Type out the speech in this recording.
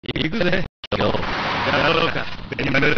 行くぜ、今日。やろうか、ベニマル。